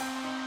Bye.